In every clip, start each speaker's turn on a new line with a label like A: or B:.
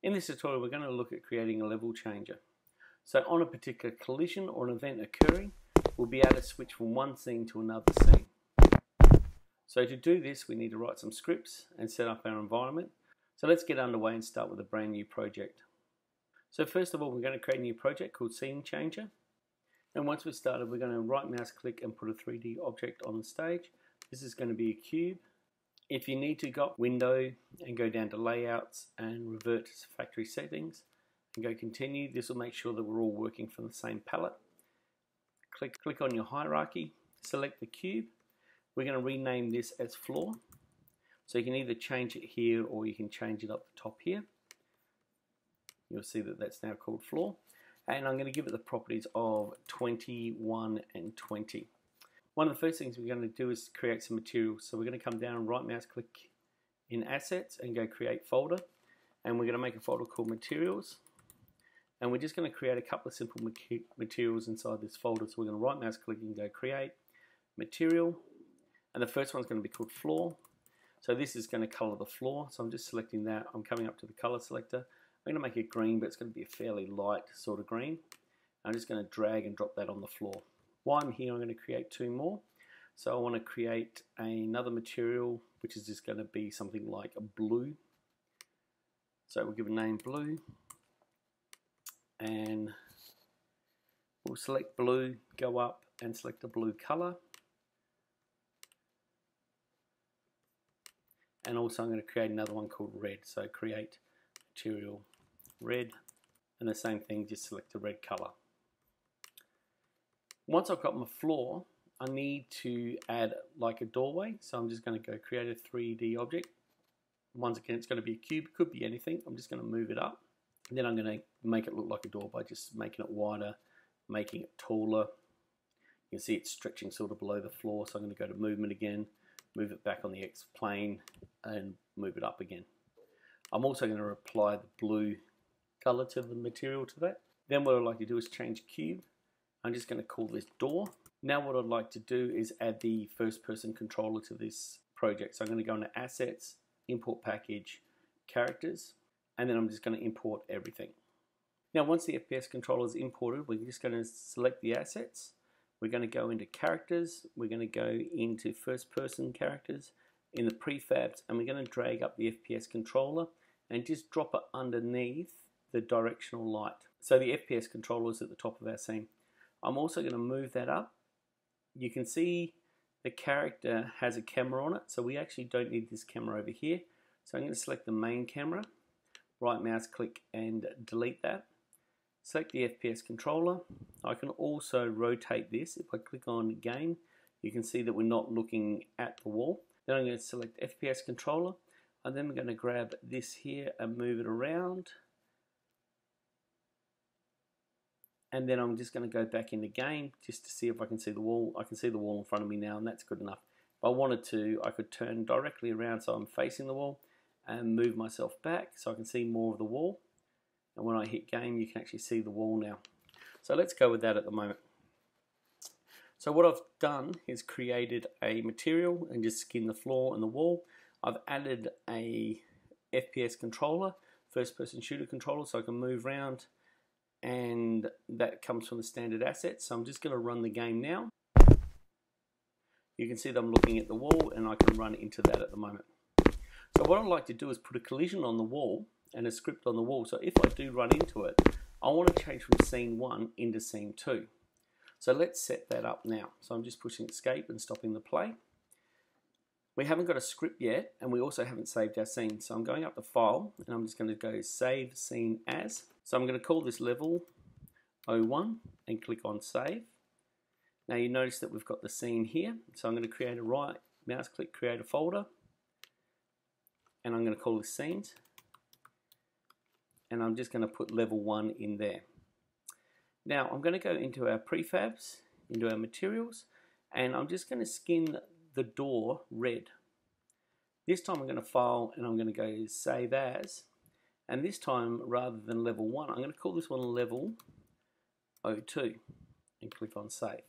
A: In this tutorial we're going to look at creating a level changer. So on a particular collision or an event occurring, we'll be able to switch from one scene to another scene. So to do this we need to write some scripts and set up our environment. So let's get underway and start with a brand new project. So first of all we're going to create a new project called Scene Changer. And once we've started we're going to right mouse click and put a 3D object on the stage. This is going to be a cube if you need to, go window and go down to layouts and revert to factory settings and go continue. This will make sure that we're all working from the same palette. Click, click on your hierarchy, select the cube. We're going to rename this as floor. So you can either change it here or you can change it up the top here. You'll see that that's now called floor. And I'm going to give it the properties of 21 and 20 one of the first things we're going to do is create some materials. So we're going to come down right mouse click in assets and go create folder. And we're going to make a folder called materials. And we're just going to create a couple of simple materials inside this folder. So we're going to right mouse click and go create material. And the first one's going to be called floor. So this is going to color the floor. So I'm just selecting that. I'm coming up to the color selector. I'm going to make it green but it's going to be a fairly light sort of green. I'm just going to drag and drop that on the floor one here, I'm going to create two more. So I want to create another material, which is just going to be something like a blue. So we'll give a name blue. And we'll select blue, go up and select a blue color. And also I'm going to create another one called red. So create material red. And the same thing, just select a red color. Once I've got my floor, I need to add like a doorway. So I'm just going to go create a 3D object. Once again, it's going to be a cube, could be anything. I'm just going to move it up. And then I'm going to make it look like a door by just making it wider, making it taller. You can see it's stretching sort of below the floor. So I'm going to go to movement again, move it back on the X plane and move it up again. I'm also going to apply the blue color to the material to that. Then what I'd like to do is change cube I'm just going to call this door. Now what I'd like to do is add the first person controller to this project. So I'm going to go into assets, import package, characters, and then I'm just going to import everything. Now once the FPS controller is imported, we're just going to select the assets. We're going to go into characters, we're going to go into first person characters, in the prefabs, and we're going to drag up the FPS controller and just drop it underneath the directional light. So the FPS controller is at the top of our scene. I'm also going to move that up. You can see the character has a camera on it, so we actually don't need this camera over here. So I'm going to select the main camera, right mouse click and delete that. Select the FPS controller. I can also rotate this. If I click on game, you can see that we're not looking at the wall. Then I'm going to select FPS controller, and then I'm going to grab this here and move it around. And then I'm just going to go back in the game just to see if I can see the wall. I can see the wall in front of me now and that's good enough. If I wanted to, I could turn directly around so I'm facing the wall and move myself back so I can see more of the wall. And when I hit game, you can actually see the wall now. So let's go with that at the moment. So what I've done is created a material and just skinned the floor and the wall. I've added a FPS controller, first person shooter controller so I can move around and that comes from the standard assets. So I'm just going to run the game now. You can see that I'm looking at the wall and I can run into that at the moment. So what I'd like to do is put a collision on the wall and a script on the wall. So if I do run into it, I want to change from scene 1 into scene 2. So let's set that up now. So I'm just pushing escape and stopping the play. We haven't got a script yet and we also haven't saved our scene. So I'm going up the file and I'm just going to go save scene as. So I'm going to call this level 01 and click on save. Now you notice that we've got the scene here. So I'm going to create a right mouse click create a folder and I'm going to call this scenes and I'm just going to put level 1 in there. Now I'm going to go into our prefabs, into our materials and I'm just going to skin the door red. This time I'm going to file and I'm going to go save as and this time, rather than level 1, I'm going to call this one level 02 and click on save.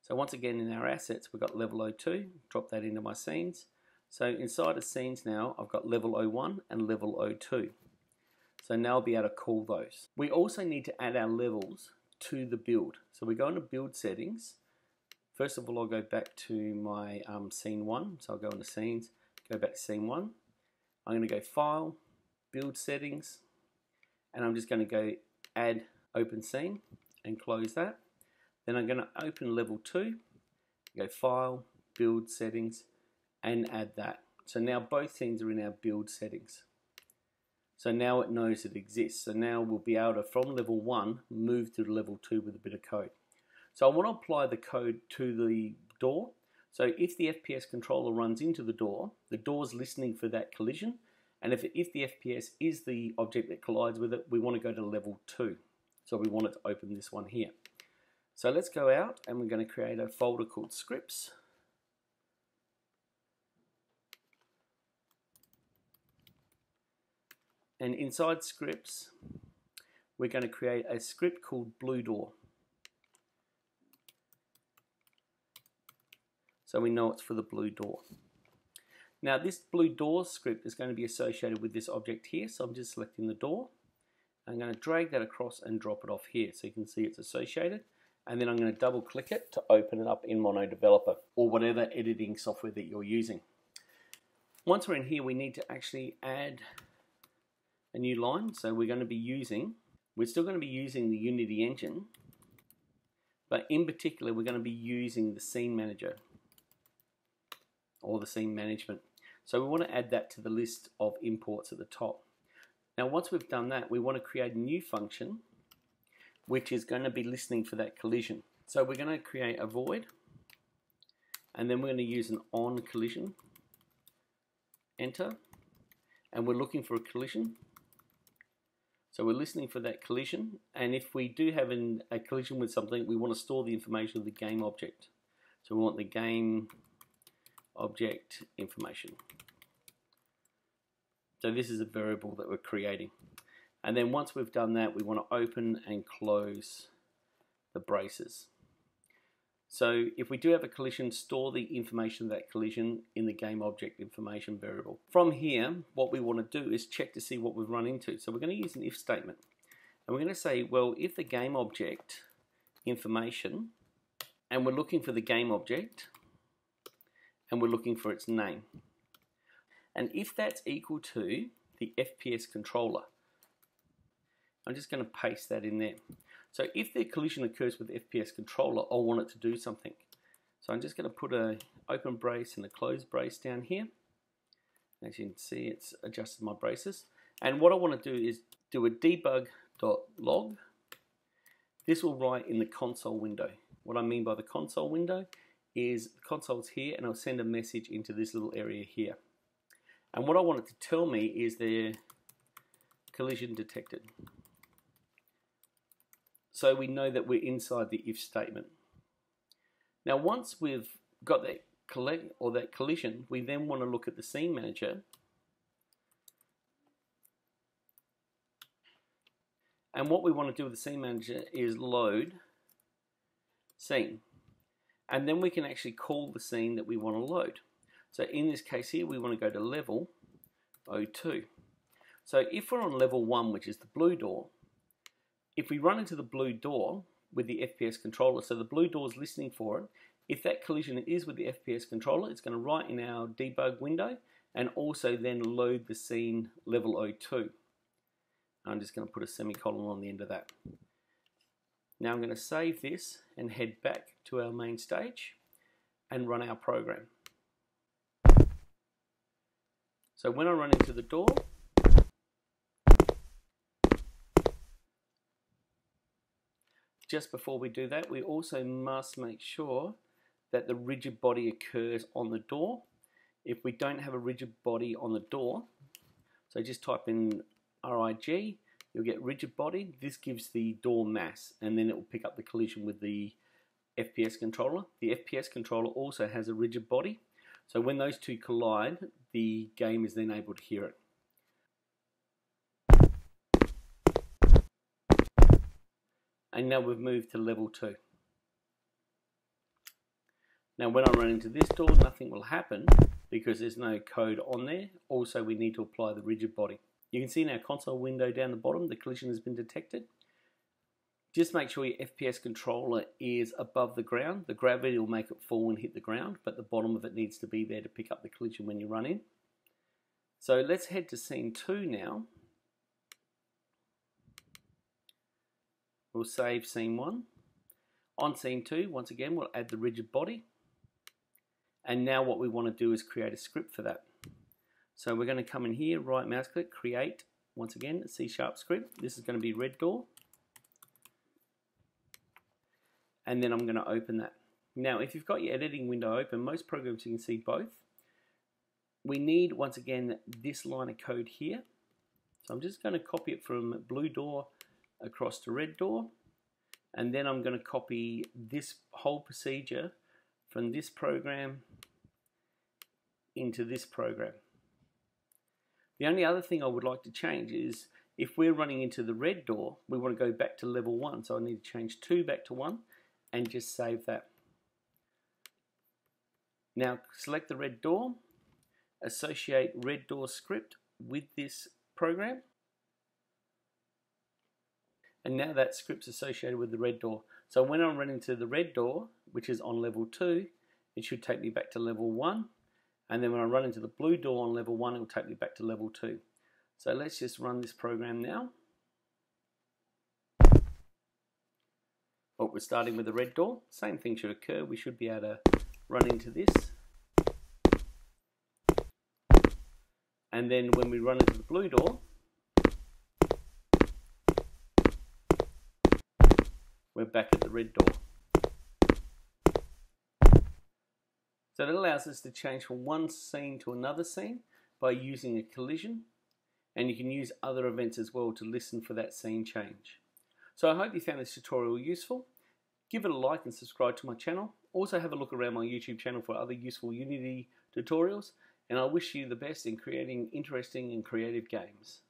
A: So once again in our assets, we've got level 02, drop that into my scenes. So inside of scenes now, I've got level 01 and level 02. So now I'll be able to call those. We also need to add our levels to the build. So we go into build settings. First of all, I'll go back to my um, scene one. So I'll go into scenes, go back to scene one. I'm going to go file, build settings, and I'm just going to go add open scene and close that. Then I'm going to open level 2, go file, build settings and add that. So now both things are in our build settings. So now it knows it exists. So now we'll be able to, from level 1, move to level 2 with a bit of code. So I want to apply the code to the door. So if the FPS controller runs into the door, the door's listening for that collision. And if, if the FPS is the object that collides with it, we want to go to level 2. So we want it to open this one here. So let's go out and we're going to create a folder called scripts. And inside scripts, we're going to create a script called Blue Door. So we know it's for the blue door. Now this blue door script is going to be associated with this object here. So I'm just selecting the door. I'm going to drag that across and drop it off here so you can see it's associated. And then I'm going to double click it to open it up in Mono Developer or whatever editing software that you're using. Once we're in here, we need to actually add a new line. So we're going to be using, we're still going to be using the Unity engine, but in particular, we're going to be using the scene manager or the scene management. So we want to add that to the list of imports at the top. Now, once we've done that, we want to create a new function which is going to be listening for that collision. So we're going to create a void and then we're going to use an on collision enter and we're looking for a collision so we're listening for that collision, and if we do have an, a collision with something, we want to store the information of the game object. So we want the game object information. So this is a variable that we're creating. And then once we've done that, we want to open and close the braces. So if we do have a collision, store the information of that collision in the game object information variable. From here, what we want to do is check to see what we've run into. So we're going to use an if statement. And we're going to say, well, if the game object information, and we're looking for the game object, and we're looking for its name. And if that's equal to the FPS controller, I'm just going to paste that in there. So if the collision occurs with the FPS controller, I'll want it to do something. So I'm just going to put a open brace and a closed brace down here. As you can see, it's adjusted my braces. And what I want to do is do a debug.log. This will write in the console window. What I mean by the console window is the console's here and I'll send a message into this little area here. And what I want it to tell me is the collision detected. So we know that we're inside the if statement. Now once we've got that collect or that collision, we then want to look at the scene manager And what we want to do with the scene manager is load scene. And then we can actually call the scene that we want to load. So in this case here, we want to go to level 02. So if we're on level 1, which is the blue door, if we run into the blue door with the FPS controller, so the blue door is listening for it, if that collision is with the FPS controller, it's going to write in our debug window and also then load the scene level 02. I'm just going to put a semicolon on the end of that. Now I'm going to save this and head back to our main stage and run our program. So when I run into the door, just before we do that, we also must make sure that the rigid body occurs on the door. If we don't have a rigid body on the door, so just type in RIG, you'll get rigid body. This gives the door mass, and then it will pick up the collision with the FPS controller. The FPS controller also has a rigid body, so when those two collide, the game is then able to hear it. and now we've moved to level 2. Now when I run into this door nothing will happen because there's no code on there. Also we need to apply the rigid body. You can see in our console window down the bottom the collision has been detected. Just make sure your FPS controller is above the ground. The gravity will make it fall and hit the ground, but the bottom of it needs to be there to pick up the collision when you run in. So let's head to scene 2 now. We'll save scene 1. On scene 2, once again, we'll add the rigid body. And now what we want to do is create a script for that. So we're going to come in here, right mouse click, create, once again, a C-sharp script. This is going to be red door. And then I'm going to open that. Now, if you've got your editing window open, most programs you can see both. We need, once again, this line of code here. So I'm just going to copy it from blue door across to red door. And then I'm going to copy this whole procedure from this program into this program. The only other thing I would like to change is if we're running into the red door, we want to go back to level 1. So I need to change 2 back to 1 and just save that. Now select the red door, associate red door script with this program. And now that script's associated with the red door. So when I'm running to the red door, which is on level 2, it should take me back to level 1 and then when I run into the blue door on level 1, it will take me back to level 2. So let's just run this program now. Well, we're starting with the red door. Same thing should occur. We should be able to run into this. And then when we run into the blue door, we're back at the red door. So that allows us to change from one scene to another scene by using a collision and you can use other events as well to listen for that scene change. So I hope you found this tutorial useful. Give it a like and subscribe to my channel. Also have a look around my YouTube channel for other useful Unity tutorials and I wish you the best in creating interesting and creative games.